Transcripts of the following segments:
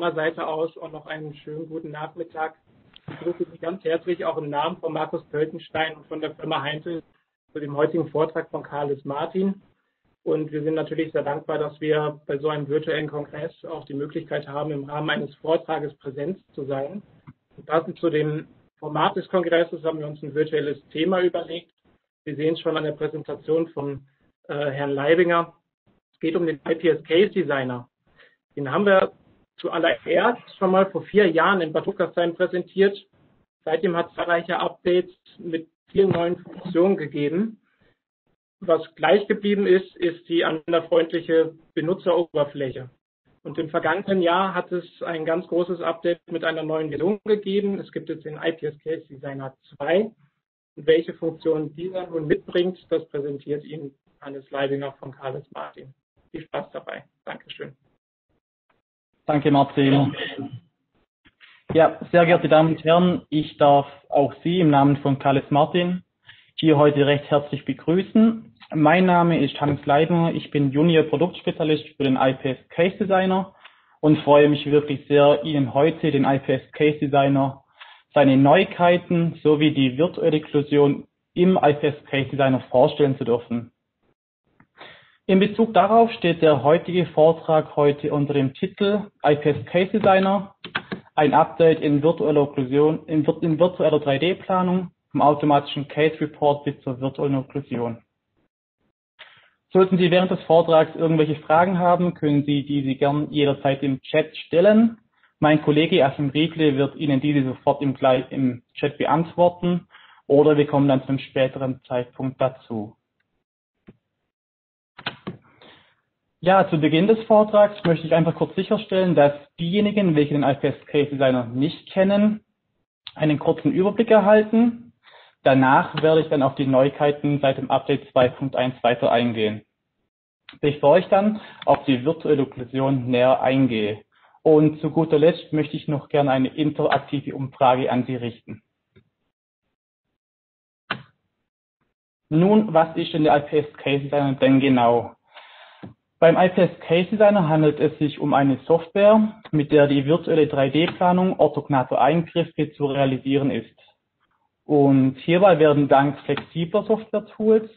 meiner Seite aus auch noch einen schönen guten Nachmittag. Ich begrüße Sie ganz herzlich auch im Namen von Markus Pöltenstein und von der Firma Heintel zu dem heutigen Vortrag von Carlos Martin. Und wir sind natürlich sehr dankbar, dass wir bei so einem virtuellen Kongress auch die Möglichkeit haben, im Rahmen eines Vortrages präsent zu sein. Und passend zu dem Format des Kongresses haben wir uns ein virtuelles Thema überlegt. Wir sehen es schon an der Präsentation von äh, Herrn Leibinger. Es geht um den IPS Case Designer. Den haben wir zuallererst schon mal vor vier Jahren in Batukastein präsentiert. Seitdem hat es zahlreiche Updates mit vielen neuen Funktionen gegeben. Was gleich geblieben ist, ist die anwenderfreundliche Benutzeroberfläche. Und im vergangenen Jahr hat es ein ganz großes Update mit einer neuen Version gegeben. Es gibt jetzt den IPS Case Designer 2. Und welche Funktionen dieser nun mitbringt, das präsentiert Ihnen Hannes Leibinger von Carlos Martin. Viel Spaß dabei. Dankeschön. Danke, Martin. Ja, sehr geehrte Damen und Herren, ich darf auch Sie im Namen von Carlos Martin hier heute recht herzlich begrüßen. Mein Name ist Hannes Leiber, ich bin Junior Produktspezialist für den IPS Case Designer und freue mich wirklich sehr, Ihnen heute den IPS Case Designer, seine Neuigkeiten sowie die virtuelle Inklusion im IPS Case Designer vorstellen zu dürfen. In Bezug darauf steht der heutige Vortrag heute unter dem Titel IPS Case Designer, ein Update in virtueller Okklusion, in, in virtueller 3D-Planung, vom automatischen Case Report bis zur virtuellen Okklusion. Sollten Sie während des Vortrags irgendwelche Fragen haben, können Sie diese gern jederzeit im Chat stellen. Mein Kollege Achim Riegle wird Ihnen diese sofort im, im Chat beantworten oder wir kommen dann zu einem späteren Zeitpunkt dazu. Ja, zu Beginn des Vortrags möchte ich einfach kurz sicherstellen, dass diejenigen, welche den IPS Case Designer nicht kennen, einen kurzen Überblick erhalten. Danach werde ich dann auf die Neuigkeiten seit dem Update 2.1 weiter eingehen. Bevor ich dann auf die virtuelle Okklusion näher eingehe. Und zu guter Letzt möchte ich noch gerne eine interaktive Umfrage an Sie richten. Nun, was ist denn der IPS Case Designer denn genau? Beim IPS Case Designer handelt es sich um eine Software, mit der die virtuelle 3D-Planung orthognater Eingriffe zu realisieren ist. Und hierbei werden dank flexibler Software-Tools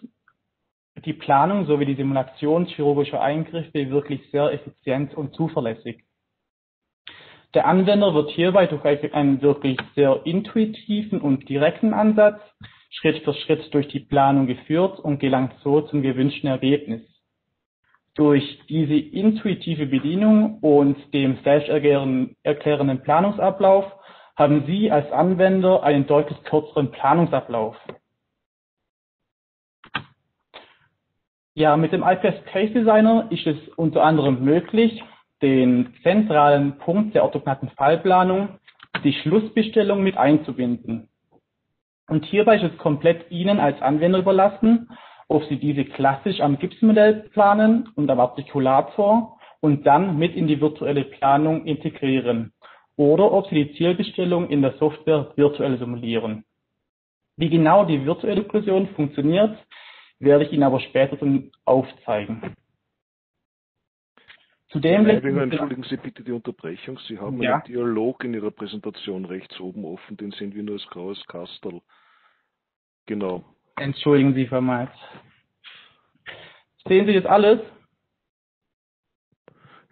die Planung sowie die Simulation chirurgischer Eingriffe wirklich sehr effizient und zuverlässig. Der Anwender wird hierbei durch einen wirklich sehr intuitiven und direkten Ansatz Schritt für Schritt durch die Planung geführt und gelangt so zum gewünschten Ergebnis. Durch diese intuitive Bedienung und dem selbsterklärenden Planungsablauf haben Sie als Anwender einen deutlich kürzeren Planungsablauf. Ja, mit dem IPS Case Designer ist es unter anderem möglich, den zentralen Punkt der orthognaten Fallplanung, die Schlussbestellung mit einzubinden. Und hierbei ist es komplett Ihnen als Anwender überlassen, ob Sie diese klassisch am Gipsmodell planen und am Artikulator und dann mit in die virtuelle Planung integrieren oder ob Sie die Zielbestellung in der Software virtuell simulieren. Wie genau die virtuelle Okklusion funktioniert, werde ich Ihnen aber später dann aufzeigen. Zudem entschuldigen Sie bitte die Unterbrechung. Sie haben ja. einen Dialog in Ihrer Präsentation rechts oben offen, den sehen wir nur als graues Kastel. Genau. Entschuldigen Sie vielmals. Sehen Sie das alles?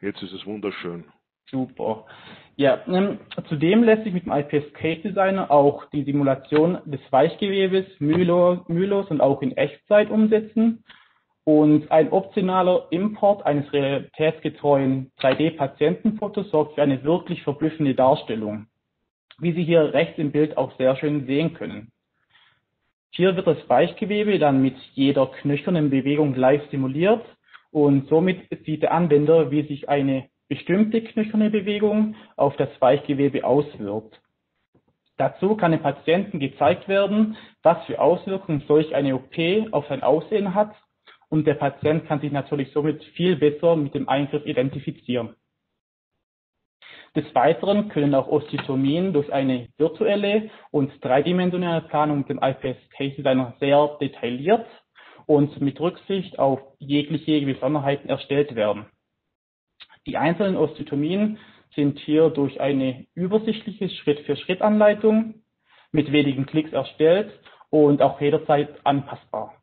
Jetzt ist es wunderschön. Super. Ja, ähm, zudem lässt sich mit dem IPS Case Designer auch die Simulation des Weichgewebes mühelos und auch in Echtzeit umsetzen. Und ein optionaler Import eines realitätsgetreuen 3D-Patientenfotos sorgt für eine wirklich verblüffende Darstellung, wie Sie hier rechts im Bild auch sehr schön sehen können. Hier wird das Weichgewebe dann mit jeder knöchernen Bewegung live simuliert und somit sieht der Anwender, wie sich eine bestimmte knöcherne Bewegung auf das Weichgewebe auswirkt. Dazu kann dem Patienten gezeigt werden, was für Auswirkungen solch eine OP auf sein Aussehen hat und der Patient kann sich natürlich somit viel besser mit dem Eingriff identifizieren. Des Weiteren können auch Osteotomien durch eine virtuelle und dreidimensionale Planung mit dem IPS Case Designer sehr detailliert und mit Rücksicht auf jegliche Besonderheiten erstellt werden. Die einzelnen Osteotomien sind hier durch eine übersichtliche Schritt-für-Schritt-Anleitung mit wenigen Klicks erstellt und auch jederzeit anpassbar.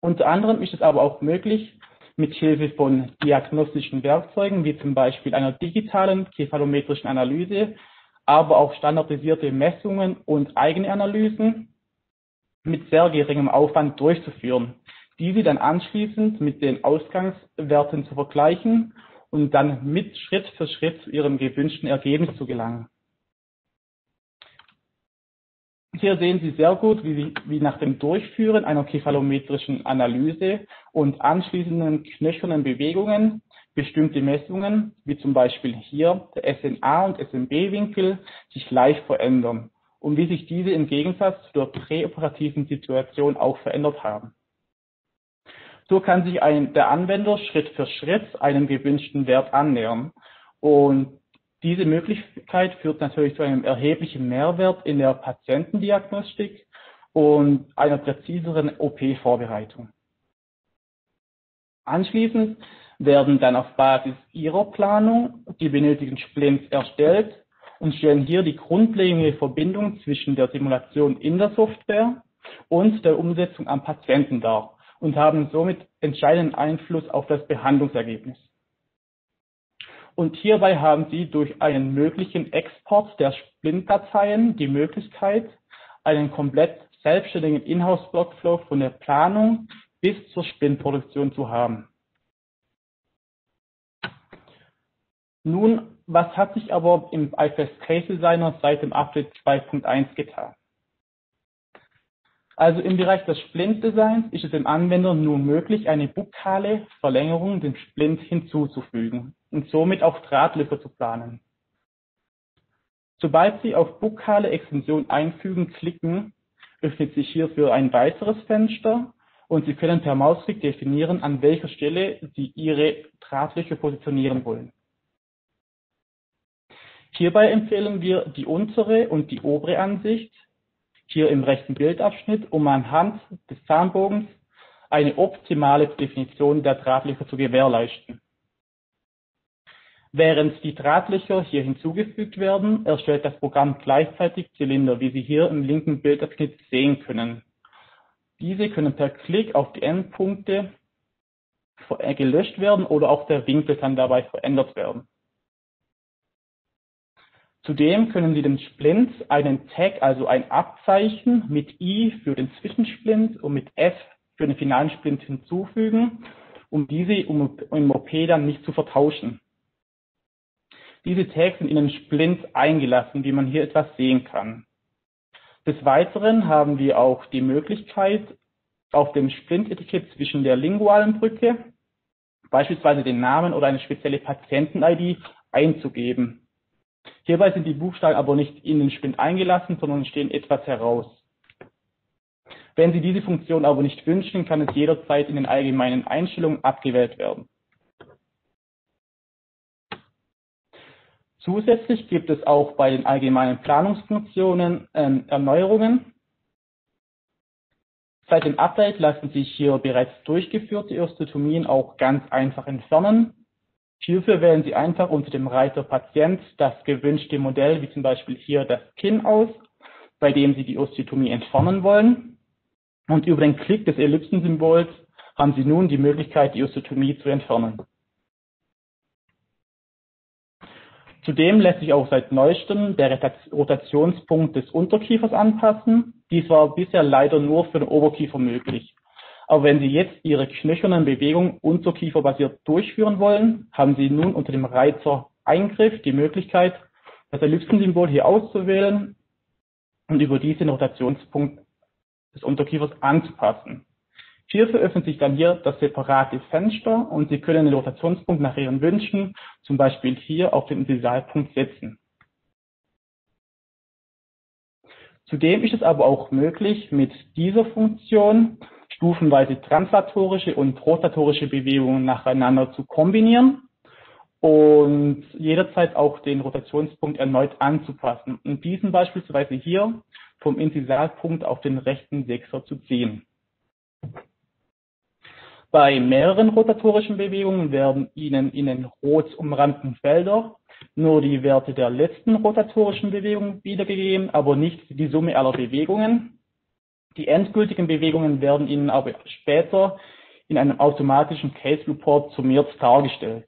Unter anderem ist es aber auch möglich, mit Hilfe von diagnostischen Werkzeugen, wie zum Beispiel einer digitalen kephalometrischen Analyse, aber auch standardisierte Messungen und eigene Analysen mit sehr geringem Aufwand durchzuführen, diese dann anschließend mit den Ausgangswerten zu vergleichen und dann mit Schritt für Schritt zu ihrem gewünschten Ergebnis zu gelangen. Hier sehen Sie sehr gut, wie, wie nach dem Durchführen einer kephalometrischen Analyse und anschließenden knöchernen Bewegungen bestimmte Messungen, wie zum Beispiel hier der SNA und SMB-Winkel, sich leicht verändern und wie sich diese im Gegensatz zur präoperativen Situation auch verändert haben. So kann sich ein, der Anwender Schritt für Schritt einem gewünschten Wert annähern. Und diese Möglichkeit führt natürlich zu einem erheblichen Mehrwert in der Patientendiagnostik und einer präziseren OP-Vorbereitung. Anschließend werden dann auf Basis ihrer Planung die benötigten Splints erstellt und stellen hier die grundlegende Verbindung zwischen der Simulation in der Software und der Umsetzung am Patienten dar und haben somit entscheidenden Einfluss auf das Behandlungsergebnis. Und hierbei haben Sie durch einen möglichen Export der Splint-Dateien die Möglichkeit, einen komplett selbstständigen Inhouse-Workflow von der Planung bis zur Splint-Produktion zu haben. Nun, was hat sich aber im IFS Case Designer seit dem Update 2.1 getan? Also im Bereich des Splint-Designs ist es dem Anwender nun möglich, eine bukale Verlängerung dem Splint hinzuzufügen und somit auch Drahtlöcher zu planen. Sobald Sie auf bukale Extension einfügen klicken, öffnet sich hierfür ein weiteres Fenster und Sie können per Mausklick definieren, an welcher Stelle Sie Ihre Drahtlöcher positionieren wollen. Hierbei empfehlen wir die untere und die obere Ansicht, hier im rechten Bildabschnitt, um anhand des Zahnbogens eine optimale Definition der Drahtlöcher zu gewährleisten. Während die Drahtlöcher hier hinzugefügt werden, erstellt das Programm gleichzeitig Zylinder, wie Sie hier im linken Bildabschnitt sehen können. Diese können per Klick auf die Endpunkte gelöscht werden oder auch der Winkel kann dabei verändert werden. Zudem können Sie dem Splint einen Tag, also ein Abzeichen mit I für den Zwischensplint und mit F für den finalen Splint hinzufügen, um diese im OP dann nicht zu vertauschen. Diese Tags sind in den Splint eingelassen, wie man hier etwas sehen kann. Des Weiteren haben wir auch die Möglichkeit, auf dem Splint-Etikett zwischen der lingualen Brücke beispielsweise den Namen oder eine spezielle Patienten-ID einzugeben. Hierbei sind die Buchstaben aber nicht in den Spind eingelassen, sondern stehen etwas heraus. Wenn Sie diese Funktion aber nicht wünschen, kann es jederzeit in den allgemeinen Einstellungen abgewählt werden. Zusätzlich gibt es auch bei den allgemeinen Planungsfunktionen ähm, Erneuerungen. Seit dem Update lassen sich hier bereits durchgeführte Osteotomien auch ganz einfach entfernen. Hierfür wählen Sie einfach unter dem Reiter Patient das gewünschte Modell, wie zum Beispiel hier das Kinn aus, bei dem Sie die Osteotomie entfernen wollen. Und über den Klick des Ellipsensymbols haben Sie nun die Möglichkeit, die Osteotomie zu entfernen. Zudem lässt sich auch seit neuestem der Rotationspunkt des Unterkiefers anpassen. Dies war bisher leider nur für den Oberkiefer möglich. Aber wenn Sie jetzt Ihre knöchernen Bewegungen unterkieferbasiert durchführen wollen, haben Sie nun unter dem Reizer Eingriff die Möglichkeit, das Ellipsensymbol hier auszuwählen und über diesen Rotationspunkt des Unterkiefers anzupassen. Hierfür öffnet sich dann hier das separate Fenster und Sie können den Rotationspunkt nach Ihren Wünschen, zum Beispiel hier auf den Initialpunkt setzen. Zudem ist es aber auch möglich, mit dieser Funktion stufenweise translatorische und rotatorische Bewegungen nacheinander zu kombinieren und jederzeit auch den Rotationspunkt erneut anzupassen und diesen beispielsweise hier vom Inzisalpunkt auf den rechten Sechser zu ziehen. Bei mehreren rotatorischen Bewegungen werden Ihnen in den rot umrandeten Felder nur die Werte der letzten rotatorischen Bewegung wiedergegeben, aber nicht die Summe aller Bewegungen. Die endgültigen Bewegungen werden Ihnen aber später in einem automatischen Case Report summiert dargestellt.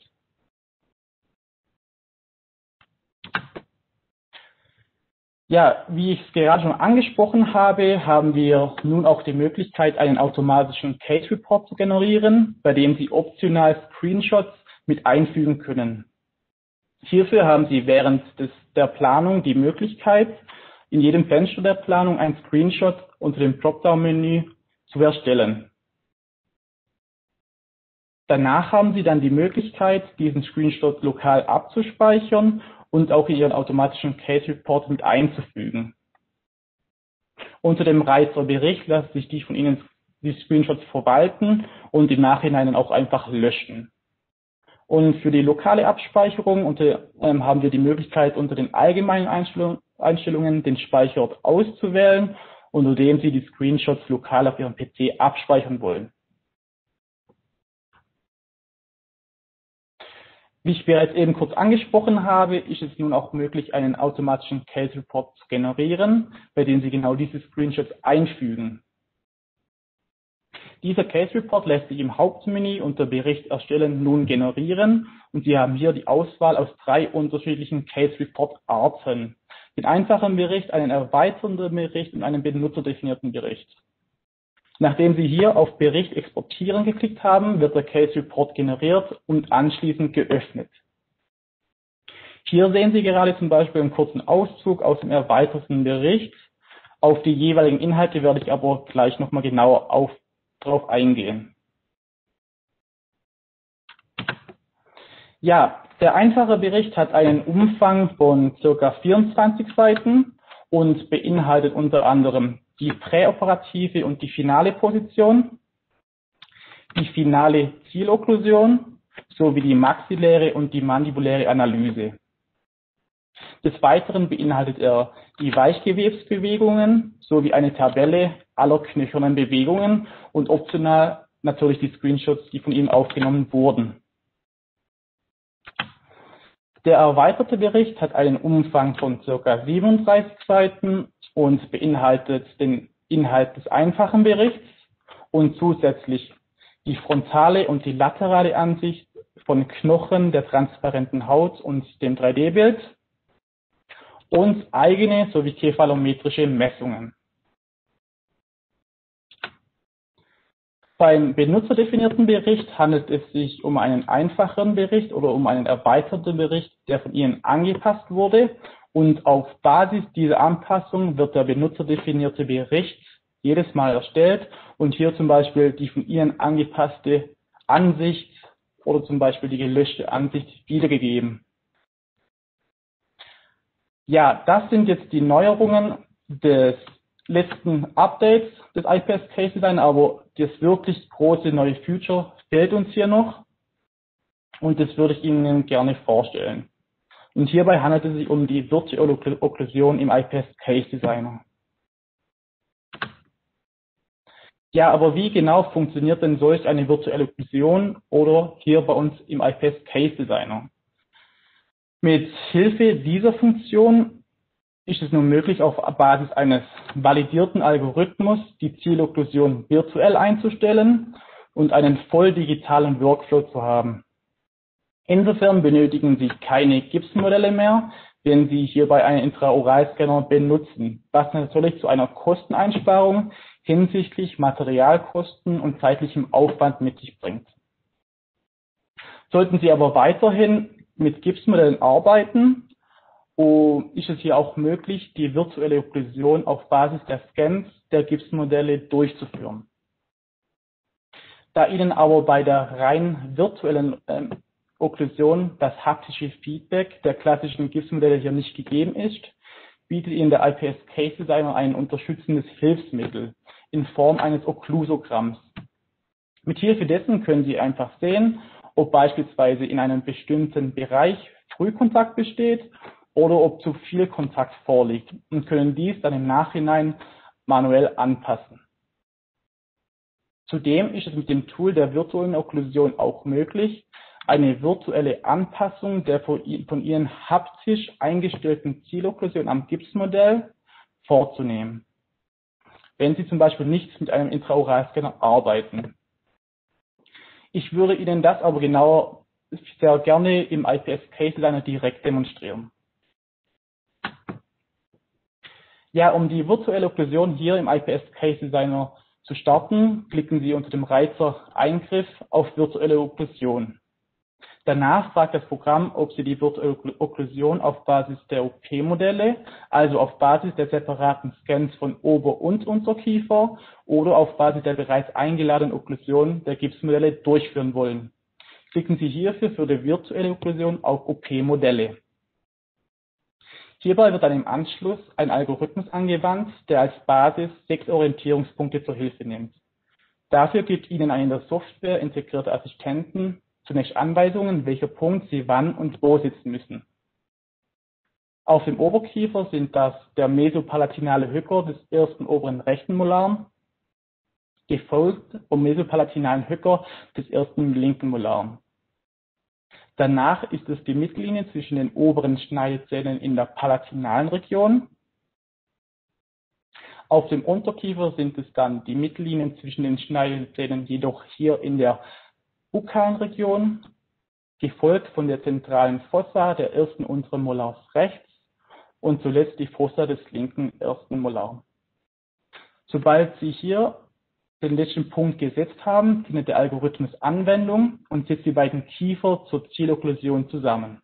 Ja, wie ich es gerade schon angesprochen habe, haben wir nun auch die Möglichkeit, einen automatischen Case Report zu generieren, bei dem Sie optional Screenshots mit einfügen können. Hierfür haben Sie während des, der Planung die Möglichkeit, in jedem Fenster der Planung ein Screenshot unter dem Dropdown-Menü zu erstellen. Danach haben Sie dann die Möglichkeit, diesen Screenshot lokal abzuspeichern und auch in Ihren automatischen Case Report mit einzufügen. Unter dem Reiter Bericht lassen sich die von Ihnen die Screenshots verwalten und im Nachhinein auch einfach löschen. Und für die lokale Abspeicherung unter, ähm, haben wir die Möglichkeit, unter den allgemeinen Einstellung, Einstellungen den Speicherort auszuwählen, unter dem Sie die Screenshots lokal auf Ihrem PC abspeichern wollen. Wie ich bereits eben kurz angesprochen habe, ist es nun auch möglich, einen automatischen Case Report zu generieren, bei dem Sie genau diese Screenshots einfügen. Dieser Case Report lässt sich im Hauptmenü unter Bericht erstellen nun generieren und Sie haben hier die Auswahl aus drei unterschiedlichen Case Report Arten. Den einfachen Bericht, einen erweiternden Bericht und einen benutzerdefinierten Bericht. Nachdem Sie hier auf Bericht exportieren geklickt haben, wird der Case Report generiert und anschließend geöffnet. Hier sehen Sie gerade zum Beispiel einen kurzen Auszug aus dem erweiterten Bericht. Auf die jeweiligen Inhalte werde ich aber gleich nochmal genauer auf, drauf eingehen. Ja, der einfache Bericht hat einen Umfang von circa 24 Seiten und beinhaltet unter anderem die präoperative und die finale Position, die finale Zielokklusion sowie die maxilläre und die mandibuläre Analyse. Des Weiteren beinhaltet er die Weichgewebsbewegungen sowie eine Tabelle aller knöchernen Bewegungen und optional natürlich die Screenshots, die von ihm aufgenommen wurden. Der erweiterte Bericht hat einen Umfang von ca. 37 Seiten und beinhaltet den Inhalt des einfachen Berichts und zusätzlich die frontale und die laterale Ansicht von Knochen der transparenten Haut und dem 3D-Bild und eigene sowie kefalometrische Messungen. Beim benutzerdefinierten Bericht handelt es sich um einen einfacheren Bericht oder um einen erweiterten Bericht, der von Ihnen angepasst wurde und auf Basis dieser Anpassung wird der benutzerdefinierte Bericht jedes Mal erstellt und hier zum Beispiel die von Ihnen angepasste Ansicht oder zum Beispiel die gelöschte Ansicht wiedergegeben. Ja, das sind jetzt die Neuerungen des letzten Updates des IPS Case Design, aber das wirklich große neue Feature fehlt uns hier noch und das würde ich Ihnen gerne vorstellen. Und hierbei handelt es sich um die virtuelle Okklusion im IPS Case Designer. Ja, aber wie genau funktioniert denn solch eine virtuelle Okklusion oder hier bei uns im IPS Case Designer? Mit Hilfe dieser Funktion ist es nun möglich, auf Basis eines validierten Algorithmus die Zielokklusion virtuell einzustellen und einen voll digitalen Workflow zu haben. Insofern benötigen Sie keine Gipsmodelle mehr, wenn Sie hierbei einen Intraoralscanner benutzen, was natürlich zu einer Kosteneinsparung hinsichtlich Materialkosten und zeitlichem Aufwand mit sich bringt. Sollten Sie aber weiterhin mit Gipsmodellen arbeiten, ist es hier auch möglich, die virtuelle Okklusion auf Basis der Scans der Gipsmodelle durchzuführen. Da Ihnen aber bei der rein virtuellen ähm, Okklusion das haptische Feedback der klassischen GIS-Modelle hier nicht gegeben ist, bietet Ihnen der IPS Case Designer ein unterstützendes Hilfsmittel in Form eines Okklusogramms. Mit Hilfe dessen können Sie einfach sehen, ob beispielsweise in einem bestimmten Bereich Frühkontakt besteht oder ob zu viel Kontakt vorliegt und können dies dann im Nachhinein manuell anpassen. Zudem ist es mit dem Tool der virtuellen Okklusion auch möglich, eine virtuelle Anpassung der von Ihnen haptisch eingestellten Zielokklusion am Gipsmodell vorzunehmen, wenn Sie zum Beispiel nicht mit einem Intraoralscanner arbeiten. Ich würde Ihnen das aber genauer sehr gerne im IPS Case Designer direkt demonstrieren. Ja, um die virtuelle Okklusion hier im IPS Case Designer zu starten, klicken Sie unter dem Reiter Eingriff auf virtuelle Okklusion. Danach fragt das Programm, ob Sie die virtuelle Okklusion auf Basis der OP-Modelle, also auf Basis der separaten Scans von Ober- und Unterkiefer oder auf Basis der bereits eingeladenen Okklusion der Gipsmodelle durchführen wollen. Klicken Sie hierfür für die virtuelle Okklusion auf OP-Modelle. Hierbei wird dann im Anschluss ein Algorithmus angewandt, der als Basis sechs Orientierungspunkte zur Hilfe nimmt. Dafür gibt Ihnen ein in der Software integrierter Assistenten zunächst Anweisungen, welcher Punkt Sie wann und wo sitzen müssen. Auf dem Oberkiefer sind das der mesopalatinale Höcker des ersten oberen rechten Molaren, gefolgt vom mesopalatinalen Höcker des ersten linken Molaren. Danach ist es die Mittellinie zwischen den oberen Schneidezähnen in der palatinalen Region. Auf dem Unterkiefer sind es dann die Mittellinien zwischen den Schneidezähnen, jedoch hier in der bukalen Region, gefolgt von der zentralen Fossa der ersten unteren Molars rechts und zuletzt die Fossa des linken ersten Molar. Sobald Sie hier den letzten Punkt gesetzt haben, findet der Algorithmus Anwendung und setzt die beiden Kiefer zur Zielokklusion zusammen.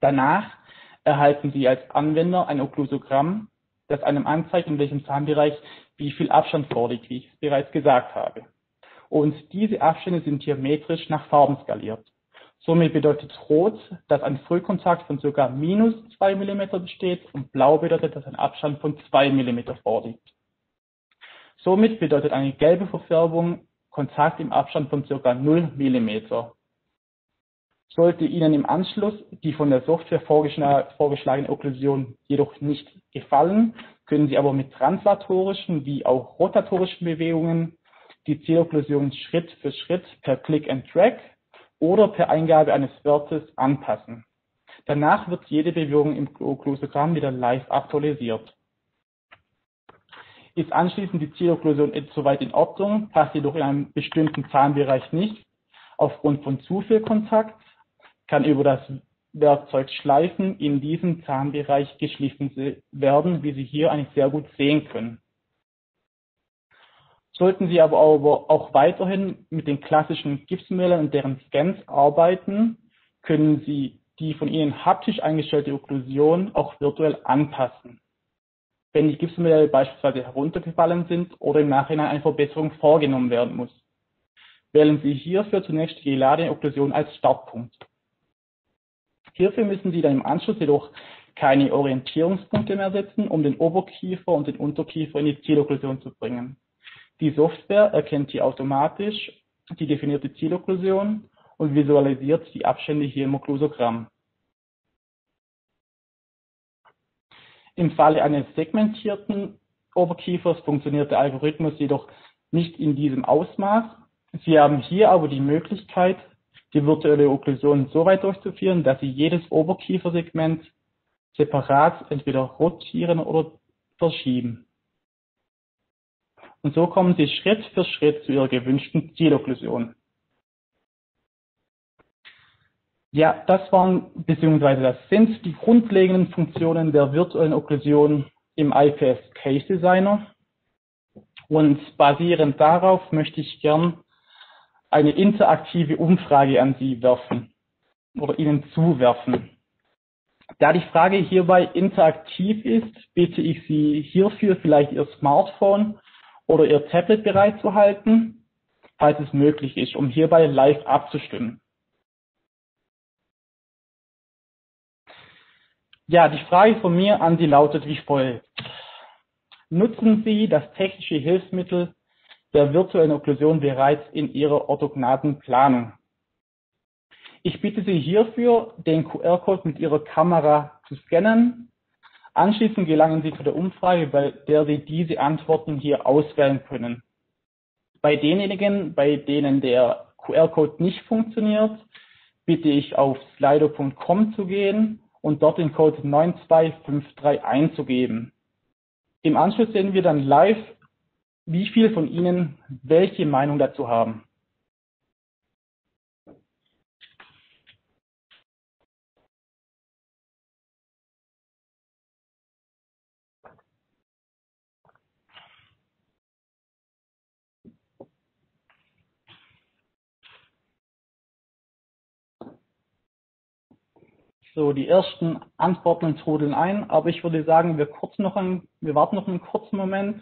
Danach erhalten Sie als Anwender ein Okklusogramm, das einem anzeigt, in welchem Zahnbereich wie viel Abstand vorliegt, wie ich es bereits gesagt habe. Und diese Abstände sind hier metrisch nach Farben skaliert. Somit bedeutet Rot, dass ein Frühkontakt von ca. minus 2 mm besteht und Blau bedeutet, dass ein Abstand von 2 mm vorliegt. Somit bedeutet eine gelbe Verfärbung Kontakt im Abstand von ca. 0 mm. Sollte Ihnen im Anschluss die von der Software vorgeschlagene Okklusion jedoch nicht gefallen, können Sie aber mit translatorischen wie auch rotatorischen Bewegungen die Zielokklusion Schritt für Schritt per Click and Drag oder per Eingabe eines Wertes anpassen. Danach wird jede Bewegung im Okklusogramm wieder live aktualisiert. Ist anschließend die Zielokklusion soweit in Ordnung, passt jedoch in einem bestimmten Zahnbereich nicht, aufgrund von zu viel Kontakt, kann über das Werkzeug Schleifen in diesem Zahnbereich geschliffen werden, wie Sie hier eigentlich sehr gut sehen können. Sollten Sie aber auch weiterhin mit den klassischen Gipsmälern und deren Scans arbeiten, können Sie die von Ihnen haptisch eingestellte Okklusion auch virtuell anpassen. Wenn die Gipsmodelle beispielsweise heruntergefallen sind oder im Nachhinein eine Verbesserung vorgenommen werden muss. Wählen Sie hierfür zunächst die geladene Okklusion als Startpunkt. Hierfür müssen Sie dann im Anschluss jedoch keine Orientierungspunkte mehr setzen, um den Oberkiefer und den Unterkiefer in die Zielokklusion zu bringen. Die Software erkennt hier automatisch die definierte Zielokklusion und visualisiert die Abstände hier im Okklusogramm. Im Falle eines segmentierten Oberkiefers funktioniert der Algorithmus jedoch nicht in diesem Ausmaß. Sie haben hier aber die Möglichkeit, die virtuelle Okklusion so weit durchzuführen, dass Sie jedes Oberkiefersegment separat entweder rotieren oder verschieben. Und so kommen Sie Schritt für Schritt zu Ihrer gewünschten Zielokklusion. Ja, das waren beziehungsweise das sind die grundlegenden Funktionen der virtuellen Okklusion im IPS Case Designer. Und basierend darauf möchte ich gern eine interaktive Umfrage an Sie werfen oder Ihnen zuwerfen. Da die Frage hierbei interaktiv ist, bitte ich Sie hierfür vielleicht Ihr Smartphone oder Ihr Tablet bereitzuhalten, falls es möglich ist, um hierbei live abzustimmen. Ja, die Frage von mir an Sie lautet wie folgt. Nutzen Sie das technische Hilfsmittel der virtuellen Okklusion bereits in Ihrer orthognaten Planung? Ich bitte Sie hierfür, den QR-Code mit Ihrer Kamera zu scannen Anschließend gelangen Sie zu der Umfrage, bei der Sie diese Antworten hier auswählen können. Bei denjenigen, bei denen der QR-Code nicht funktioniert, bitte ich auf slido.com zu gehen und dort den Code 9253 einzugeben. Im Anschluss sehen wir dann live, wie viel von Ihnen welche Meinung dazu haben. So, die ersten Antworten trudeln ein, aber ich würde sagen, wir, kurz noch ein, wir warten noch einen kurzen Moment.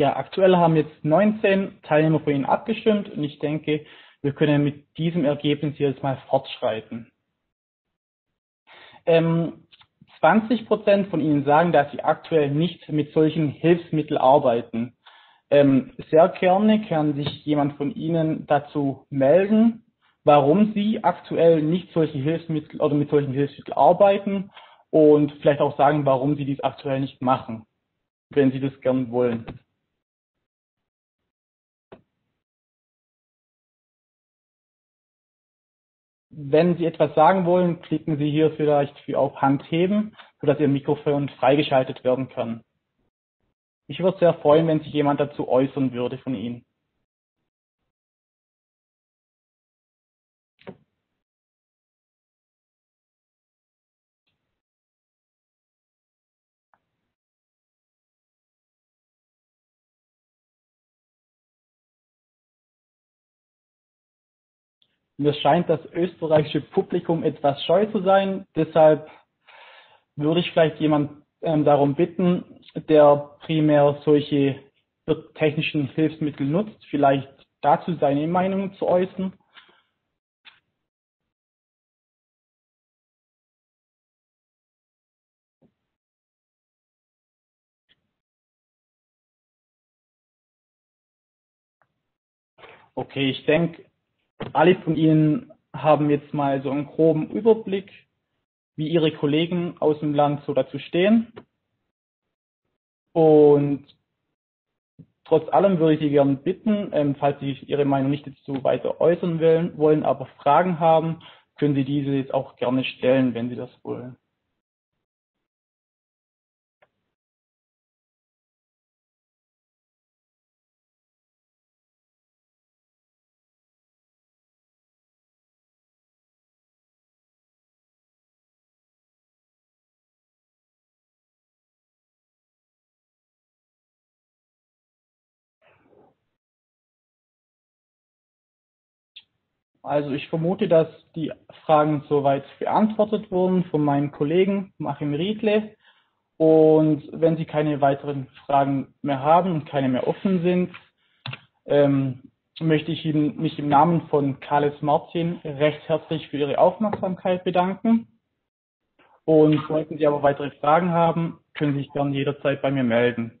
Ja, aktuell haben jetzt 19 Teilnehmer von Ihnen abgestimmt und ich denke, wir können mit diesem Ergebnis jetzt mal fortschreiten. Ähm, 20 Prozent von Ihnen sagen, dass Sie aktuell nicht mit solchen Hilfsmitteln arbeiten. Ähm, sehr gerne kann sich jemand von Ihnen dazu melden, warum Sie aktuell nicht solche Hilfsmittel oder mit solchen Hilfsmitteln arbeiten und vielleicht auch sagen, warum Sie dies aktuell nicht machen, wenn Sie das gern wollen. Wenn Sie etwas sagen wollen, klicken Sie hier vielleicht auf Hand heben, sodass Ihr Mikrofon freigeschaltet werden kann. Ich würde sehr freuen, wenn sich jemand dazu äußern würde von Ihnen. Mir scheint das österreichische Publikum etwas scheu zu sein. Deshalb würde ich vielleicht jemand ähm, darum bitten, der primär solche technischen Hilfsmittel nutzt, vielleicht dazu seine Meinung zu äußern. Okay, ich denke, alle von Ihnen haben jetzt mal so einen groben Überblick, wie Ihre Kollegen aus dem Land so dazu stehen. Und trotz allem würde ich Sie gerne bitten, ähm, falls Sie Ihre Meinung nicht dazu weiter äußern wollen, aber Fragen haben, können Sie diese jetzt auch gerne stellen, wenn Sie das wollen. Also ich vermute, dass die Fragen soweit beantwortet wurden von meinem Kollegen Achim Riedle. Und wenn Sie keine weiteren Fragen mehr haben und keine mehr offen sind, ähm, möchte ich Ihnen mich im Namen von Carles Martin recht herzlich für Ihre Aufmerksamkeit bedanken. Und sollten Sie aber weitere Fragen haben, können Sie sich gerne jederzeit bei mir melden.